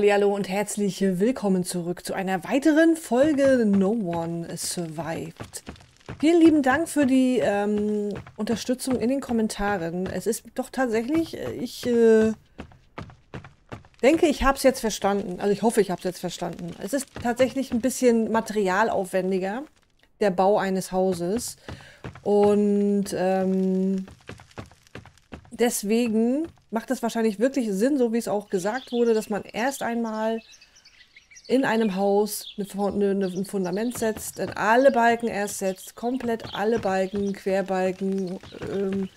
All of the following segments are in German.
Hallo und herzlich willkommen zurück zu einer weiteren Folge No One Survived. Vielen lieben Dank für die ähm, Unterstützung in den Kommentaren. Es ist doch tatsächlich, äh, ich äh, denke, ich habe es jetzt verstanden. Also ich hoffe, ich habe es jetzt verstanden. Es ist tatsächlich ein bisschen materialaufwendiger, der Bau eines Hauses. Und ähm, deswegen macht es wahrscheinlich wirklich Sinn, so wie es auch gesagt wurde, dass man erst einmal in einem Haus ein Fundament setzt, in alle Balken erst setzt, komplett alle Balken, Querbalken, ähm,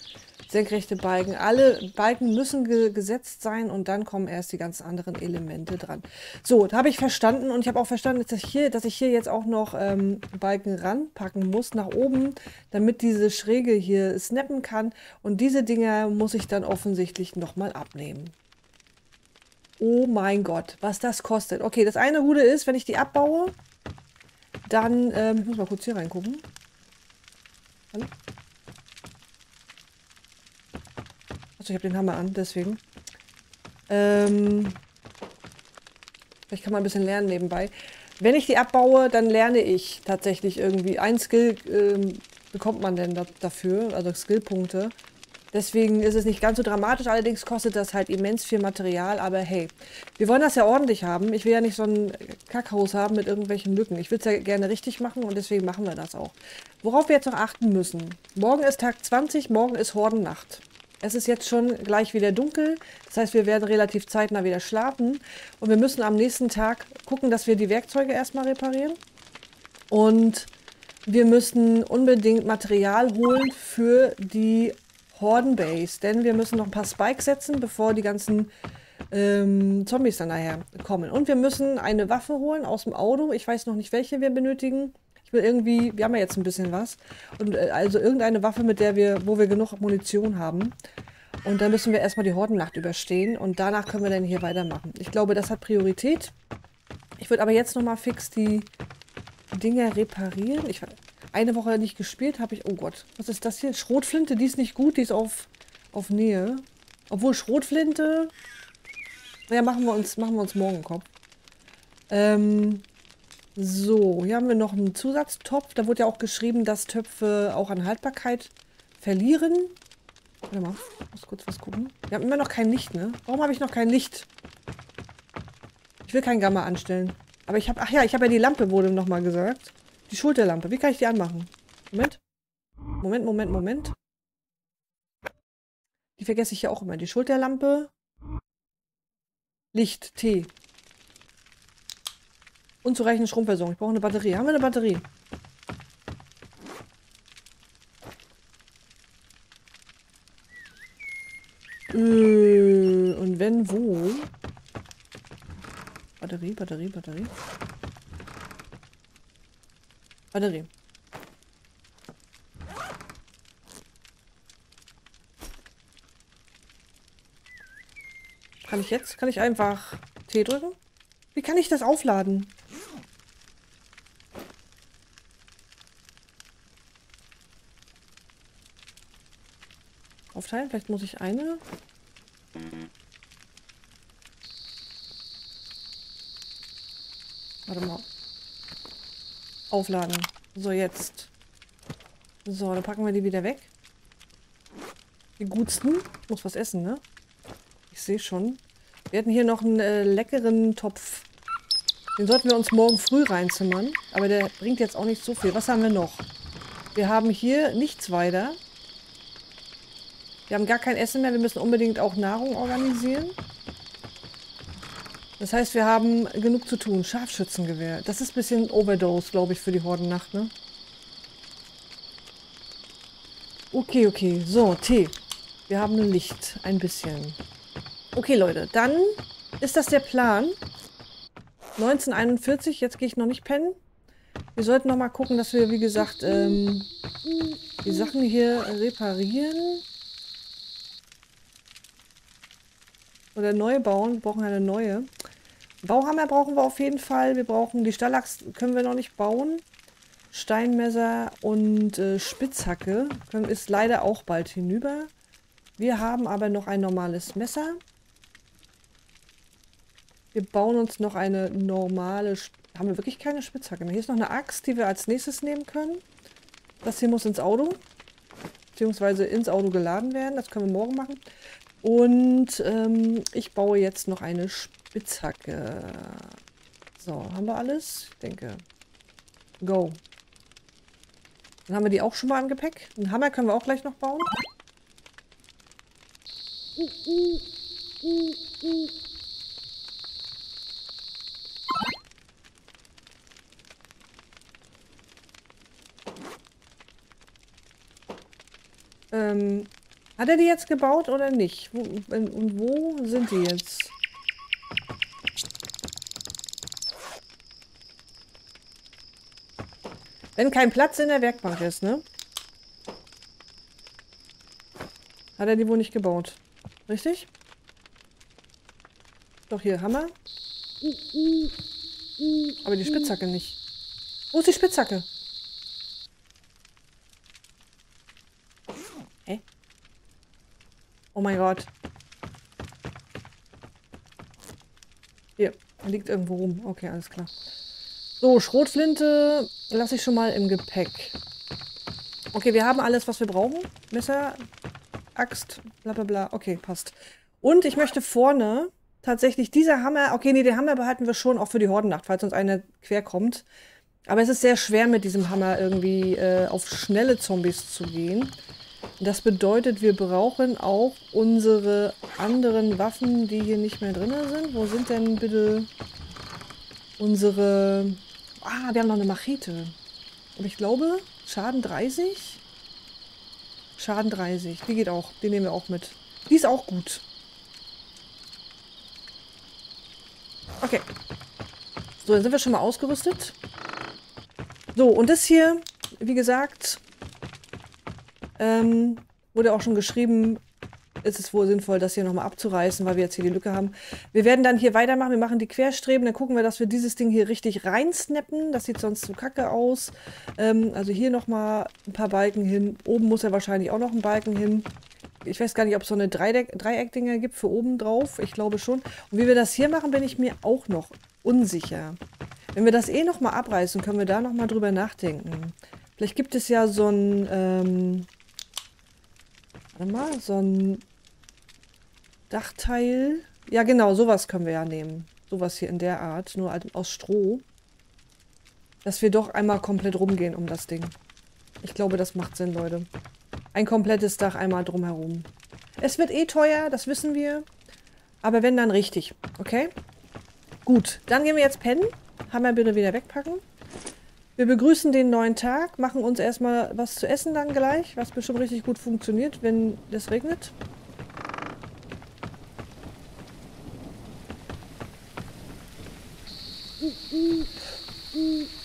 senkrechte Balken, alle Balken müssen ge gesetzt sein und dann kommen erst die ganzen anderen Elemente dran. So, da habe ich verstanden und ich habe auch verstanden, dass ich, hier, dass ich hier jetzt auch noch ähm, Balken ranpacken muss, nach oben, damit diese Schräge hier snappen kann und diese Dinger muss ich dann offensichtlich nochmal abnehmen. Oh mein Gott, was das kostet. Okay, das eine Gute ist, wenn ich die abbaue, dann, ähm, ich muss mal kurz hier reingucken. Hallo? Achso, ich habe den Hammer an, deswegen. Ähm, vielleicht kann man ein bisschen lernen nebenbei. Wenn ich die abbaue, dann lerne ich tatsächlich irgendwie. Ein Skill ähm, bekommt man denn da, dafür, also Skillpunkte. Deswegen ist es nicht ganz so dramatisch, allerdings kostet das halt immens viel Material, aber hey, wir wollen das ja ordentlich haben. Ich will ja nicht so ein Kackhaus haben mit irgendwelchen Lücken. Ich will es ja gerne richtig machen und deswegen machen wir das auch. Worauf wir jetzt noch achten müssen. Morgen ist Tag 20, morgen ist Hordennacht. Es ist jetzt schon gleich wieder dunkel. Das heißt, wir werden relativ zeitnah wieder schlafen. Und wir müssen am nächsten Tag gucken, dass wir die Werkzeuge erstmal reparieren. Und wir müssen unbedingt Material holen für die Hordenbase. Denn wir müssen noch ein paar Spikes setzen, bevor die ganzen ähm, Zombies dann nachher kommen. Und wir müssen eine Waffe holen aus dem Auto. Ich weiß noch nicht, welche wir benötigen. Ich will irgendwie, wir haben ja jetzt ein bisschen was. Und äh, also irgendeine Waffe, mit der wir, wo wir genug Munition haben. Und dann müssen wir erstmal die Hordennacht überstehen und danach können wir dann hier weitermachen. Ich glaube, das hat Priorität. Ich würde aber jetzt nochmal fix die Dinger reparieren. Ich eine Woche nicht gespielt habe ich. Oh Gott, was ist das hier? Schrotflinte, die ist nicht gut, die ist auf, auf Nähe. Obwohl Schrotflinte. Naja, machen wir uns, machen wir uns morgen Kopf. Ähm, so, hier haben wir noch einen Zusatztopf. Da wurde ja auch geschrieben, dass Töpfe auch an Haltbarkeit verlieren. Warte mal, ich muss kurz was gucken. Wir haben immer noch kein Licht, ne? Warum habe ich noch kein Licht? Ich will kein Gamma anstellen. Aber ich habe... Ach ja, ich habe ja die Lampe, wurde nochmal gesagt. Die Schulterlampe. Wie kann ich die anmachen? Moment. Moment, Moment, Moment. Die vergesse ich ja auch immer. Die Schulterlampe. Licht, T. Unzureichende Stromversorgung. Ich brauche eine Batterie. Haben wir eine Batterie? Äh, und wenn wo? Batterie, Batterie, Batterie. Batterie. Kann ich jetzt? Kann ich einfach T drücken? Wie kann ich das aufladen? Aufteilen. Vielleicht muss ich eine. Warte mal. Aufladen. So, jetzt. So, dann packen wir die wieder weg. Die gutsten. Ich muss was essen, ne? Ich sehe schon. Wir hatten hier noch einen äh, leckeren Topf. Den sollten wir uns morgen früh reinzimmern. Aber der bringt jetzt auch nicht so viel. Was haben wir noch? Wir haben hier nichts weiter. Wir haben gar kein Essen mehr. Wir müssen unbedingt auch Nahrung organisieren. Das heißt, wir haben genug zu tun. Scharfschützengewehr. Das ist ein bisschen Overdose, glaube ich, für die Hordennacht, ne? Okay, okay. So, Tee. Wir haben ein Licht. Ein bisschen. Okay, Leute. Dann ist das der Plan. 1941. Jetzt gehe ich noch nicht pennen. Wir sollten noch mal gucken, dass wir, wie gesagt, ähm, die Sachen hier reparieren. Oder neu bauen. Wir brauchen eine neue. Bauhammer brauchen wir auf jeden Fall. Wir brauchen die Stahlaxt, können wir noch nicht bauen. Steinmesser und äh, Spitzhacke können, ist leider auch bald hinüber. Wir haben aber noch ein normales Messer. Wir bauen uns noch eine normale... Haben wir wirklich keine Spitzhacke mehr? Hier ist noch eine Axt, die wir als nächstes nehmen können. Das hier muss ins Auto. Beziehungsweise ins Auto geladen werden. Das können wir morgen machen. Und ähm, ich baue jetzt noch eine Spitzhacke. So, haben wir alles? Ich denke. Go. Dann haben wir die auch schon mal im Gepäck. Einen Hammer können wir auch gleich noch bauen. Ähm, hat er die jetzt gebaut oder nicht? Und wo sind die jetzt? Wenn kein Platz in der Werkbank ist, ne? Hat er die wohl nicht gebaut. Richtig? Doch hier, Hammer. Aber die Spitzhacke nicht. Wo ist die Spitzhacke? Oh mein Gott. Hier, liegt irgendwo rum. Okay, alles klar. So, Schrotflinte lasse ich schon mal im Gepäck. Okay, wir haben alles, was wir brauchen. Messer, Axt, bla bla bla. Okay, passt. Und ich möchte vorne tatsächlich dieser Hammer... Okay, nee, den Hammer behalten wir schon auch für die Hordennacht, falls uns einer quer kommt. Aber es ist sehr schwer mit diesem Hammer irgendwie äh, auf schnelle Zombies zu gehen. Das bedeutet, wir brauchen auch unsere anderen Waffen, die hier nicht mehr drin sind. Wo sind denn bitte unsere Ah, wir haben noch eine Machete. Und ich glaube, Schaden 30? Schaden 30. Die geht auch. Die nehmen wir auch mit. Die ist auch gut. Okay. So, dann sind wir schon mal ausgerüstet. So, und das hier, wie gesagt, ähm, wurde auch schon geschrieben, ist es wohl sinnvoll, das hier nochmal abzureißen, weil wir jetzt hier die Lücke haben. Wir werden dann hier weitermachen. Wir machen die Querstreben. Dann gucken wir, dass wir dieses Ding hier richtig reinsnappen. Das sieht sonst zu kacke aus. Ähm, also hier nochmal ein paar Balken hin. Oben muss ja wahrscheinlich auch noch ein Balken hin. Ich weiß gar nicht, ob es so eine Dreieckdinger gibt für oben drauf. Ich glaube schon. Und wie wir das hier machen, bin ich mir auch noch unsicher. Wenn wir das eh nochmal abreißen, können wir da nochmal drüber nachdenken. Vielleicht gibt es ja so ein... Ähm, warte mal, so ein Dachteil. Ja, genau, sowas können wir ja nehmen. Sowas hier in der Art, nur aus Stroh. Dass wir doch einmal komplett rumgehen um das Ding. Ich glaube, das macht Sinn, Leute. Ein komplettes Dach einmal drumherum. Es wird eh teuer, das wissen wir. Aber wenn, dann richtig. Okay? Gut, dann gehen wir jetzt pennen. Hammer bitte wieder wegpacken. Wir begrüßen den neuen Tag, machen uns erstmal was zu essen dann gleich, was bestimmt richtig gut funktioniert, wenn es regnet.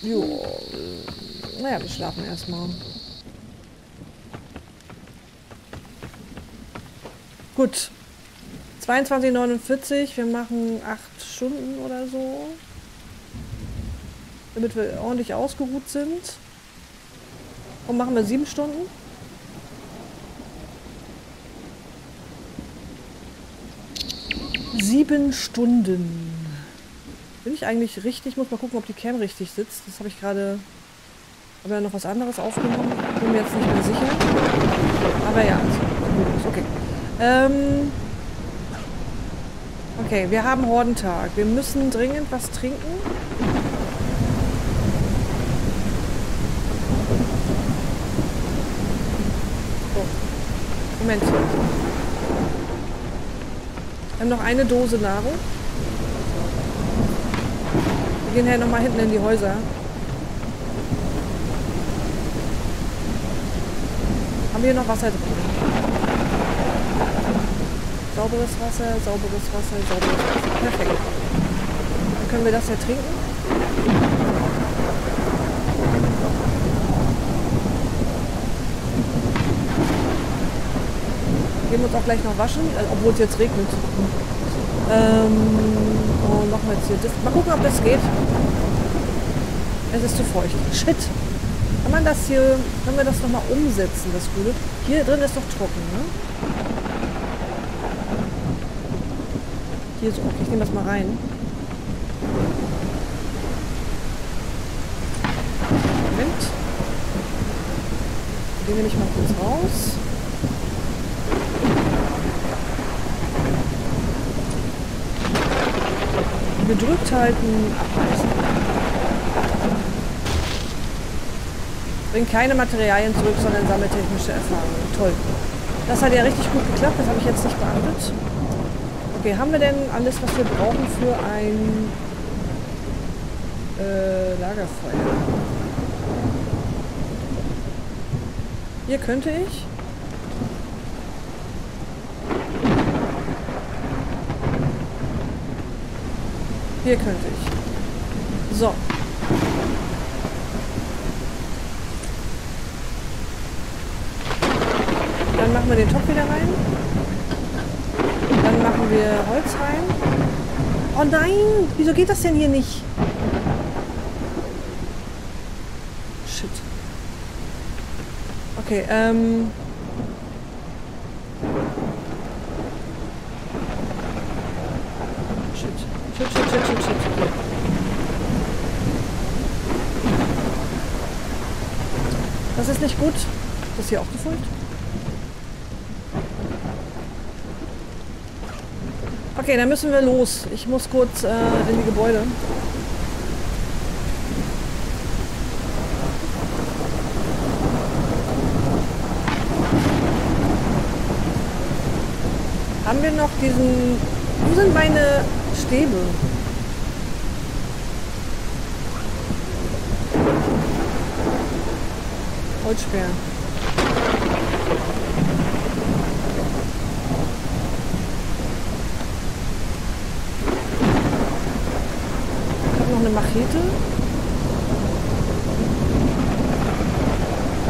Jo. Naja, wir schlafen erstmal. Gut. 22,49. Wir machen 8 Stunden oder so. Damit wir ordentlich ausgeruht sind. Und machen wir 7 Stunden. Sieben Stunden. Bin ich eigentlich richtig? Ich muss mal gucken, ob die Cam richtig sitzt. Das habe ich gerade... Habe ja noch was anderes aufgenommen. Bin mir jetzt nicht mehr sicher. Aber ja, okay. Ähm... Okay, wir haben Hordentag. Wir müssen dringend was trinken. Moment. Wir haben noch eine Dose Nahrung gehen hier nochmal hinten in die Häuser. Haben wir noch Wasser drin? Sauberes Wasser, sauberes Wasser, sauberes Wasser. Perfekt. Dann können wir das ja trinken. Gehen wir uns auch gleich noch waschen, äh, obwohl es jetzt regnet. Ähm, Oh, machen wir jetzt hier das. Mal gucken, ob das geht. Es ist zu feucht. Shit. Kann man das hier, können wir das nochmal umsetzen, das Gute? Hier drin ist doch trocken, ne? Hier so, okay, ich nehme das mal rein. Moment. Gehen wir nicht mal kurz raus. Gedrückt halten, abreißen. Bringt keine Materialien zurück, sondern sammelt technische Erfahrungen. Toll. Das hat ja richtig gut geklappt, das habe ich jetzt nicht beachtet. Okay, haben wir denn alles, was wir brauchen für ein äh, Lagerfeuer? Hier könnte ich. Hier könnte ich. So. Dann machen wir den Topf wieder rein. Dann machen wir Holz rein. Oh nein! Wieso geht das denn hier nicht? Shit. Okay, ähm... Shit. Shit, shit, shit, shit, shit. Das ist nicht gut. Ist das hier auch gefüllt? Okay, dann müssen wir los. Ich muss kurz äh, in die Gebäude. Haben wir noch diesen... Wo sind meine Stäbe? Holzsperr. Ich habe noch eine Machete.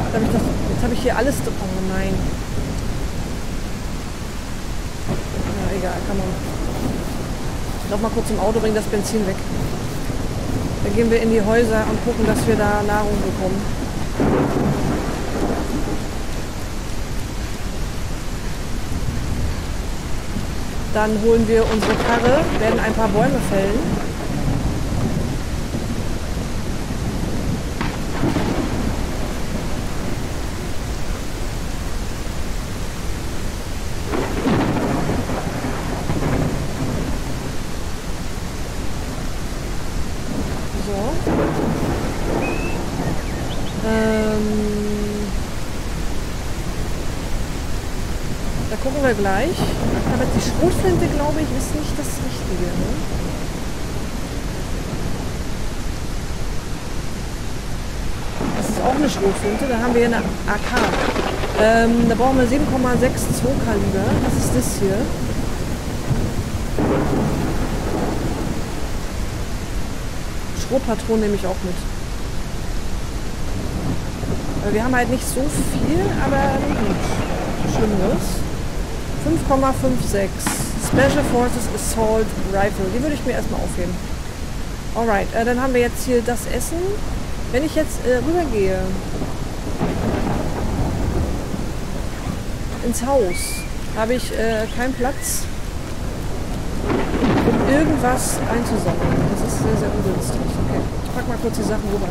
Jetzt habe ich, das, ich hier alles... Oh nein. Ja, egal, kann man. Noch mal kurz im Auto, bringen das Benzin weg. Dann gehen wir in die Häuser und gucken, dass wir da Nahrung bekommen. Dann holen wir unsere Karre, werden ein paar Bäume fällen. So. Ähm, da gucken wir gleich. Aber die Schrotflinte, glaube ich, ist nicht das Richtige. Ne? Das ist auch eine Schrotflinte. Da haben wir eine AK. Ähm, da brauchen wir 7,62 Kaliber. Das ist das hier. Schrotpatronen nehme ich auch mit. Äh, Wir haben halt nicht so viel, aber gut. Schlimmes. 5,56. Special Forces Assault Rifle. Die würde ich mir erstmal aufheben. Alright, äh, dann haben wir jetzt hier das Essen. Wenn ich jetzt äh, rübergehe ins Haus, habe ich äh, keinen Platz, um irgendwas einzusammeln. Das ist sehr, sehr ungünstig. Okay, ich pack mal kurz die Sachen rüber.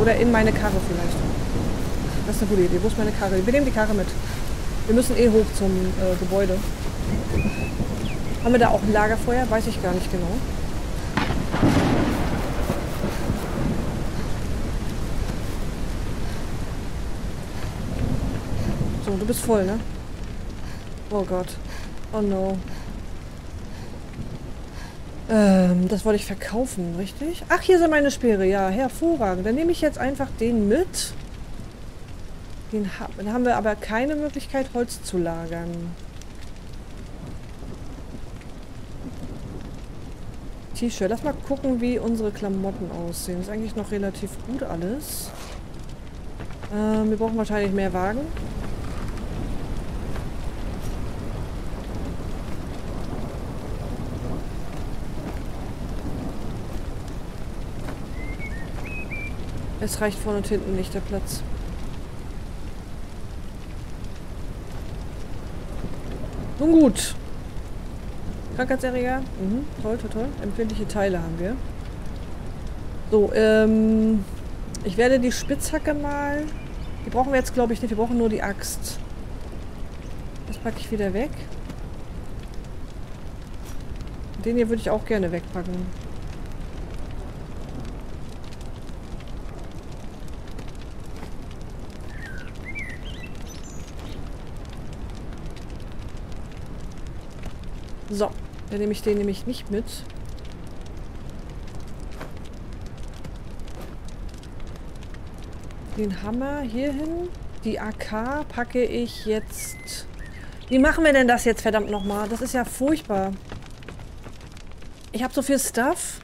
Oder in meine Karre vielleicht. Das ist eine gute Idee. Wo ist meine Karre? Wir nehmen die Karre mit. Wir müssen eh hoch zum äh, Gebäude. Haben wir da auch ein Lagerfeuer? Weiß ich gar nicht genau. So, du bist voll, ne? Oh Gott. Oh no. Ähm, das wollte ich verkaufen, richtig? Ach, hier sind meine Speere. Ja, hervorragend. Dann nehme ich jetzt einfach den mit. Den dann haben wir aber keine Möglichkeit, Holz zu lagern. T-Shirt. Lass mal gucken, wie unsere Klamotten aussehen. Ist eigentlich noch relativ gut alles. Ähm, wir brauchen wahrscheinlich mehr Wagen. Es reicht vorne und hinten nicht der Platz. Nun gut. Krankheitserreger. Mhm. Toll, toll, toll. Empfindliche Teile haben wir. So, ähm... Ich werde die Spitzhacke mal... Die brauchen wir jetzt, glaube ich, nicht. Wir brauchen nur die Axt. Das packe ich wieder weg. Den hier würde ich auch gerne wegpacken. So, dann nehme ich den nämlich nicht mit. Den Hammer hier hin. Die AK packe ich jetzt... Wie machen wir denn das jetzt verdammt nochmal? Das ist ja furchtbar. Ich habe so viel Stuff.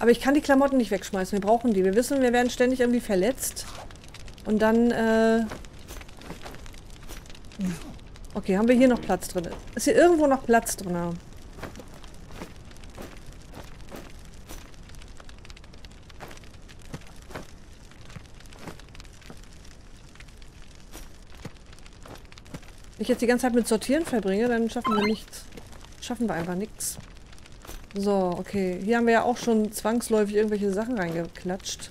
Aber ich kann die Klamotten nicht wegschmeißen. Wir brauchen die. Wir wissen, wir werden ständig irgendwie verletzt. Und dann, äh... Okay, haben wir hier noch Platz drin? Ist hier irgendwo noch Platz drin? Wenn ich jetzt die ganze Zeit mit Sortieren verbringe, dann schaffen wir nichts. Schaffen wir einfach nichts. So, okay. Hier haben wir ja auch schon zwangsläufig irgendwelche Sachen reingeklatscht.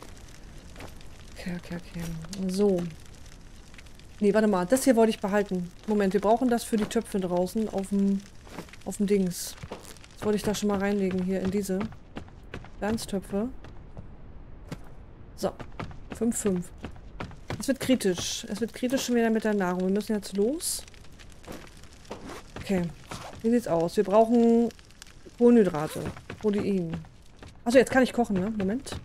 Okay, okay, okay. So. Nee, warte mal. Das hier wollte ich behalten. Moment, wir brauchen das für die Töpfe draußen auf dem, auf dem Dings. Das wollte ich da schon mal reinlegen, hier in diese Glanztöpfe. So. 5, 5. Es wird kritisch. Es wird kritisch schon wieder mit der Nahrung. Wir müssen jetzt los. Okay. Wie sieht's aus? Wir brauchen Kohlenhydrate. Protein. Achso, jetzt kann ich kochen, ne? Moment.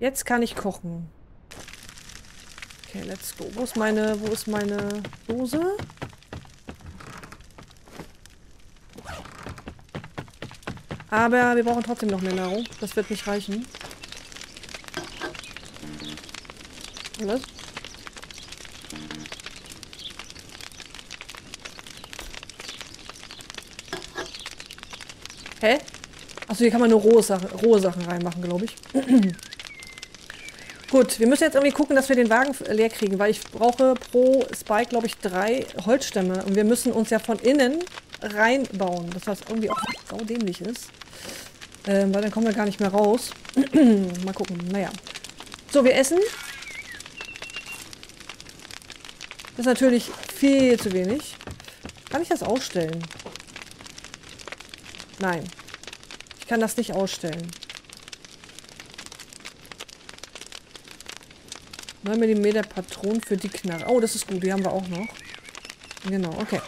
Jetzt kann ich kochen. Okay, let's go. Wo ist meine, wo ist meine Dose? Aber wir brauchen trotzdem noch mehr Nahrung. Das wird nicht reichen. Was? Hä? Achso, hier kann man nur rohe Sachen, rohe Sachen reinmachen, glaube ich. Gut, wir müssen jetzt irgendwie gucken, dass wir den Wagen leer kriegen, weil ich brauche pro Spike, glaube ich, drei Holzstämme. Und wir müssen uns ja von innen reinbauen. Das was irgendwie auch saudämlich ist. Ähm, weil dann kommen wir gar nicht mehr raus. Mal gucken. Naja. So, wir essen. Das ist natürlich viel zu wenig. Kann ich das ausstellen? Nein. Ich kann das nicht ausstellen. 9 mm Patronen für die Knarre. Oh, das ist gut. Die haben wir auch noch. Genau, okay.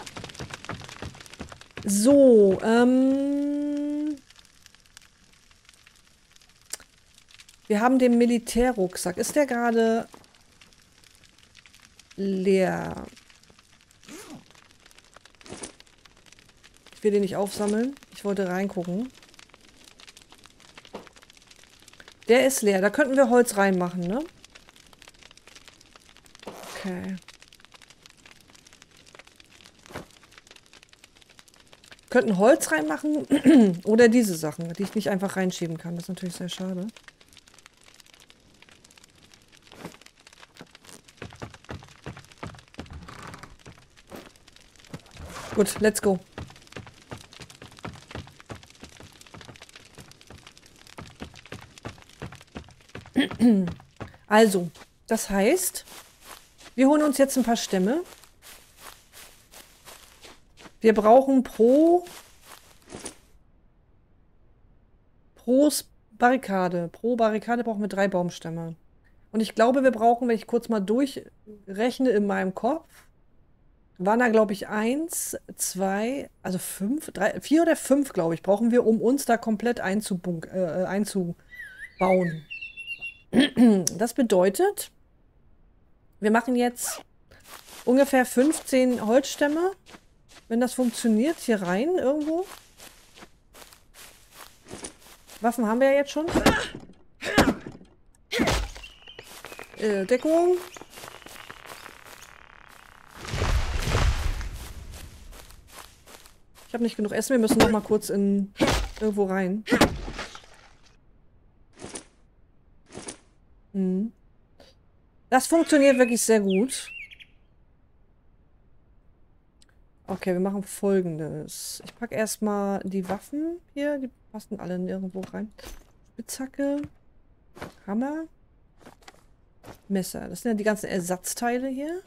So, ähm... Wir haben den Militärrucksack. Ist der gerade leer? Ich will den nicht aufsammeln. Ich wollte reingucken. Der ist leer. Da könnten wir Holz reinmachen, ne? Okay. Könnten Holz reinmachen oder diese Sachen, die ich nicht einfach reinschieben kann. Das ist natürlich sehr schade. Gut, let's go. Also, das heißt, wir holen uns jetzt ein paar Stämme. Wir brauchen pro pro Barrikade, pro Barrikade brauchen wir drei Baumstämme. Und ich glaube, wir brauchen, wenn ich kurz mal durchrechne in meinem Kopf, waren da, glaube ich, eins, zwei, also fünf, drei, vier oder fünf, glaube ich, brauchen wir, um uns da komplett einzubunk, äh, einzubauen. Das bedeutet, wir machen jetzt ungefähr 15 Holzstämme, wenn das funktioniert, hier rein irgendwo. Waffen haben wir ja jetzt schon. Äh, Deckung. Ich habe nicht genug Essen. Wir müssen noch mal kurz in irgendwo rein. Mhm. Das funktioniert wirklich sehr gut. Okay, wir machen folgendes. Ich packe erstmal die Waffen hier. Die passen alle nirgendwo rein. Spitzhacke. Hammer. Messer. Das sind ja die ganzen Ersatzteile hier.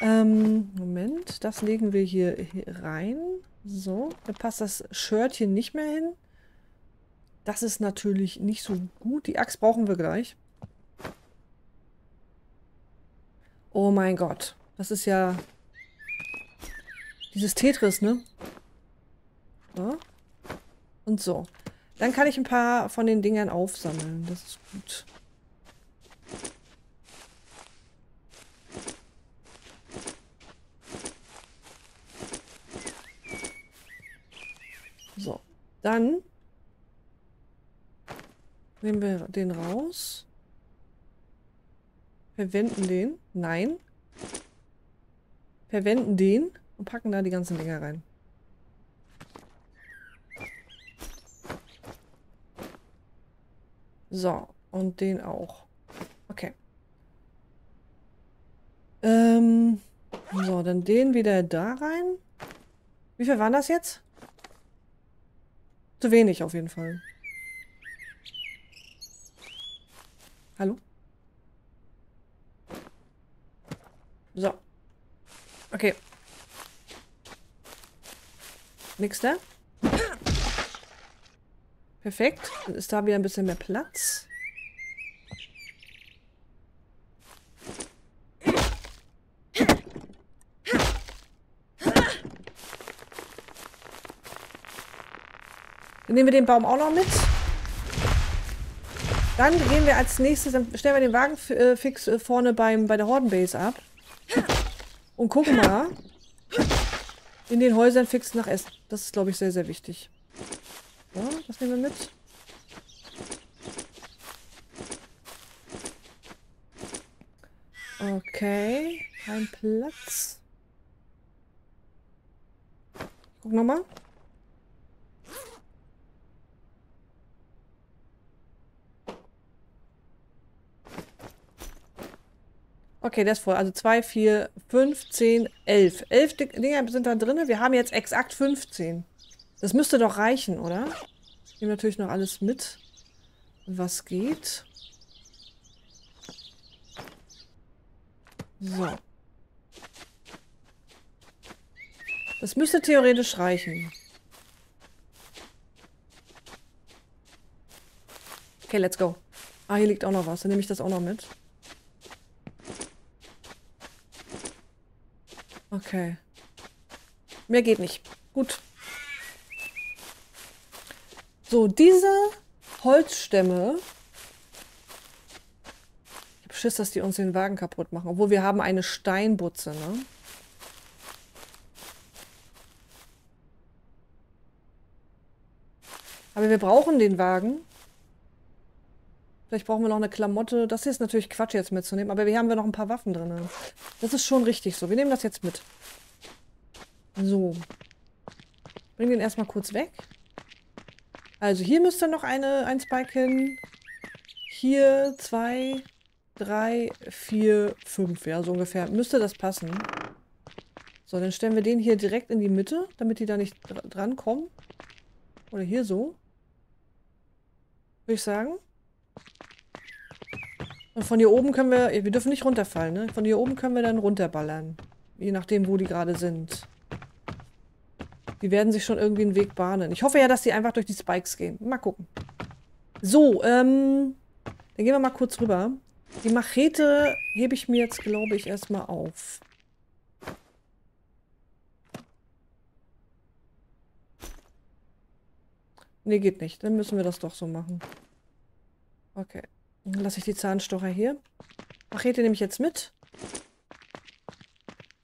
Ähm, Moment. Das legen wir hier, hier rein. So. Da passt das Shirt hier nicht mehr hin. Das ist natürlich nicht so gut. Die Axt brauchen wir gleich. Oh mein Gott. Das ist ja dieses Tetris, ne? So. Und so. Dann kann ich ein paar von den Dingern aufsammeln. Das ist gut. So. Dann nehmen wir den raus. Verwenden den. Nein. Verwenden den und packen da die ganzen Dinger rein. So, und den auch. Okay. Ähm, so, dann den wieder da rein. Wie viel waren das jetzt? Zu wenig auf jeden Fall. Hallo? So. Okay. Nix da? Perfekt. Dann ist da wieder ein bisschen mehr Platz. Dann nehmen wir den Baum auch noch mit. Dann gehen wir als nächstes, dann stellen wir den Wagen äh, fix äh, vorne beim, bei der Hordenbase ab. Und gucken mal. In den Häusern fix nach Essen. Das ist, glaube ich, sehr, sehr wichtig. So, das nehmen wir mit. Okay. Kein Platz. Guck nochmal. Okay, das ist voll. Also 2, 4, 5, 10, 11. 11 Dinger sind da drin. Wir haben jetzt exakt 15. Das müsste doch reichen, oder? Ich nehme natürlich noch alles mit, was geht. So. Das müsste theoretisch reichen. Okay, let's go. Ah, hier liegt auch noch was. Dann nehme ich das auch noch mit. Okay. Mehr geht nicht. Gut. So, diese Holzstämme. Ich habe Schiss, dass die uns den Wagen kaputt machen. Obwohl wir haben eine Steinbutze, ne? Aber wir brauchen den Wagen. Vielleicht brauchen wir noch eine Klamotte. Das hier ist natürlich Quatsch jetzt mitzunehmen, aber hier haben wir noch ein paar Waffen drin. Das ist schon richtig so. Wir nehmen das jetzt mit. So. Bring den erstmal kurz weg. Also hier müsste noch eine, ein Spike hin. Hier zwei, drei, vier, fünf. Ja, so ungefähr. Müsste das passen. So, dann stellen wir den hier direkt in die Mitte, damit die da nicht dran kommen. Oder hier so. Würde ich sagen. Und von hier oben können wir... Wir dürfen nicht runterfallen, ne? Von hier oben können wir dann runterballern. Je nachdem, wo die gerade sind. Die werden sich schon irgendwie einen Weg bahnen. Ich hoffe ja, dass die einfach durch die Spikes gehen. Mal gucken. So, ähm... Dann gehen wir mal kurz rüber. Die Machete hebe ich mir jetzt, glaube ich, erstmal auf. Nee, geht nicht. Dann müssen wir das doch so machen. Okay. Dann lasse ich die Zahnstocher hier. Machete nehme ich jetzt mit.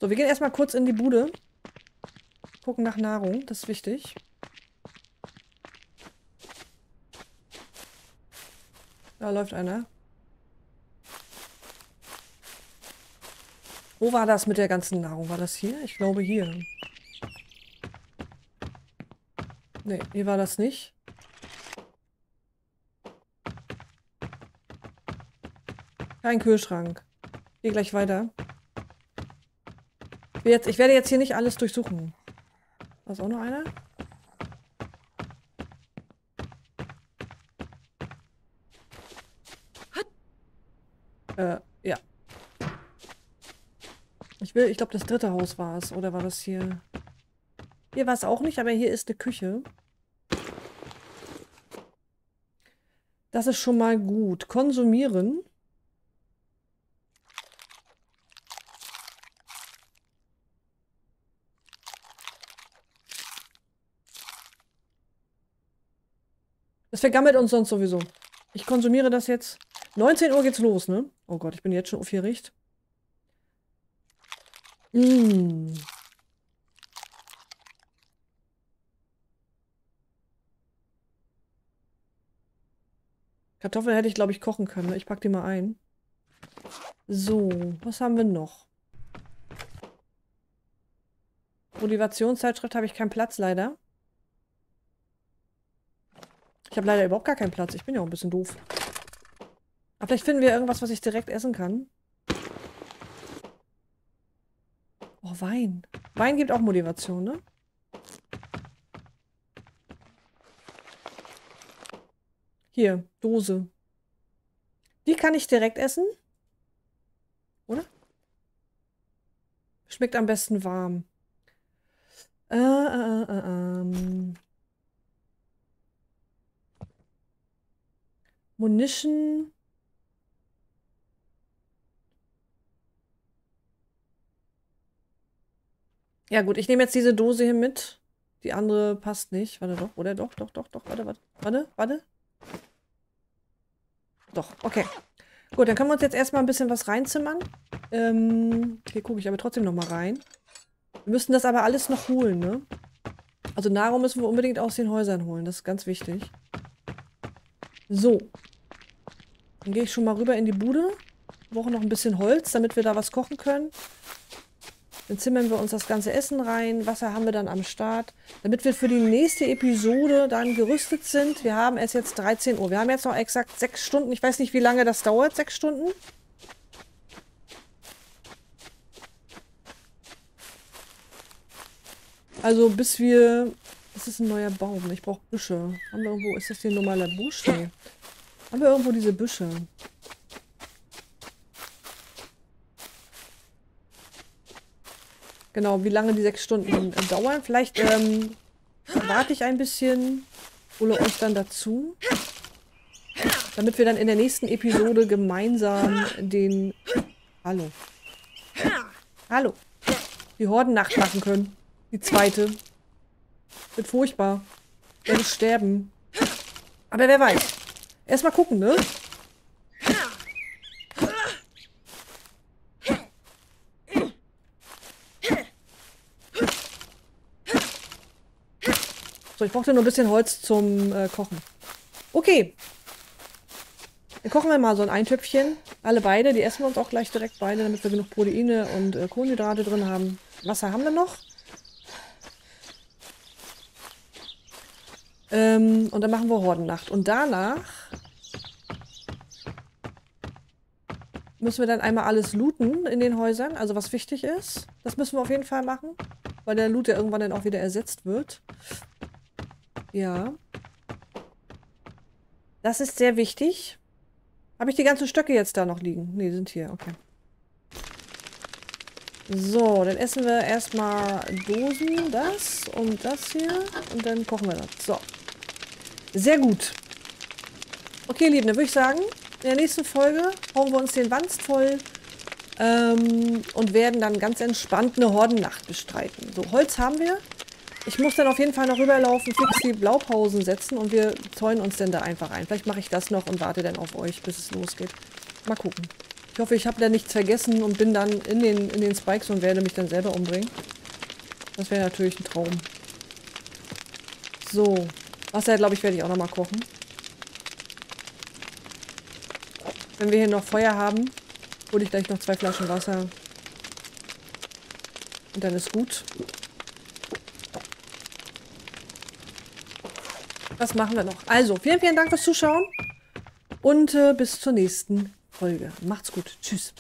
So, wir gehen erstmal kurz in die Bude. Gucken nach Nahrung, das ist wichtig. Da läuft einer. Wo war das mit der ganzen Nahrung? War das hier? Ich glaube hier. Ne, hier war das nicht. Kein Kühlschrank. Geh gleich weiter. will jetzt, ich werde jetzt hier nicht alles durchsuchen. Da ist auch noch einer. Äh, ja. Ich will, ich glaube, das dritte Haus war es. Oder war das hier? Hier war es auch nicht, aber hier ist eine Küche. Das ist schon mal gut. Konsumieren. Das vergammelt uns sonst sowieso. Ich konsumiere das jetzt. 19 Uhr geht's los, ne? Oh Gott, ich bin jetzt schon aufgeregt. Mmh. Kartoffeln hätte ich, glaube ich, kochen können. Ne? Ich packe die mal ein. So, was haben wir noch? Motivationszeitschrift habe ich keinen Platz, leider. Ich habe leider überhaupt gar keinen Platz. Ich bin ja auch ein bisschen doof. Aber vielleicht finden wir irgendwas, was ich direkt essen kann. Oh, Wein. Wein gibt auch Motivation, ne? Hier, Dose. Die kann ich direkt essen. Oder? Schmeckt am besten warm. Äh, äh, äh, ähm. Munition. Ja gut, ich nehme jetzt diese Dose hier mit. Die andere passt nicht. Warte doch, oder doch, doch, doch, doch. Warte, warte, warte, warte. Doch, okay. Gut, dann können wir uns jetzt erstmal ein bisschen was reinzimmern. Ähm, hier gucke ich aber trotzdem nochmal rein. Wir müssen das aber alles noch holen, ne? Also Nahrung müssen wir unbedingt aus den Häusern holen. Das ist ganz wichtig. So. Dann gehe ich schon mal rüber in die Bude. Wir brauchen noch ein bisschen Holz, damit wir da was kochen können. Dann zimmern wir uns das ganze Essen rein. Wasser haben wir dann am Start. Damit wir für die nächste Episode dann gerüstet sind. Wir haben es jetzt 13 Uhr. Wir haben jetzt noch exakt sechs Stunden. Ich weiß nicht, wie lange das dauert. Sechs Stunden? Also bis wir... Das ist ein neuer Baum. Ich brauche Büsche. Haben wir irgendwo... Ist das hier ein normaler Busch? Nee. Haben wir irgendwo diese Büsche? Genau, wie lange die sechs Stunden dauern. Vielleicht ähm, warte ich ein bisschen, hole euch dann dazu. Damit wir dann in der nächsten Episode gemeinsam den... Hallo. Hallo. Die Hordennacht machen können. Die zweite. Wird furchtbar. Werde sterben. Aber wer weiß. Erstmal gucken, ne? So, ich brauchte nur ein bisschen Holz zum äh, Kochen. Okay. Dann kochen wir mal so ein Eintöpfchen. Alle beide. Die essen wir uns auch gleich direkt beide, damit wir genug Proteine und äh, Kohlenhydrate drin haben. Wasser haben wir noch. Ähm, und dann machen wir Hordennacht. Und danach müssen wir dann einmal alles looten in den Häusern. Also was wichtig ist. Das müssen wir auf jeden Fall machen. Weil der Loot ja irgendwann dann auch wieder ersetzt wird. Ja. Das ist sehr wichtig. Habe ich die ganzen Stöcke jetzt da noch liegen? Ne, sind hier. Okay. So, dann essen wir erstmal Dosen, das und das hier. Und dann kochen wir das. So. Sehr gut. Okay, Lieben, dann würde ich sagen, in der nächsten Folge hauen wir uns den Wanst voll ähm, und werden dann ganz entspannt eine Hordennacht bestreiten. So, Holz haben wir. Ich muss dann auf jeden Fall noch rüberlaufen, fix die Blaupausen setzen und wir zäunen uns dann da einfach ein. Vielleicht mache ich das noch und warte dann auf euch, bis es losgeht. Mal gucken. Ich hoffe, ich habe da nichts vergessen und bin dann in den, in den Spikes und werde mich dann selber umbringen. Das wäre natürlich ein Traum. So. Wasser, glaube ich, werde ich auch noch mal kochen. Wenn wir hier noch Feuer haben, hole ich gleich noch zwei Flaschen Wasser. Und dann ist gut. Was machen wir noch? Also, vielen, vielen Dank fürs Zuschauen und äh, bis zur nächsten Folge. Macht's gut. Tschüss.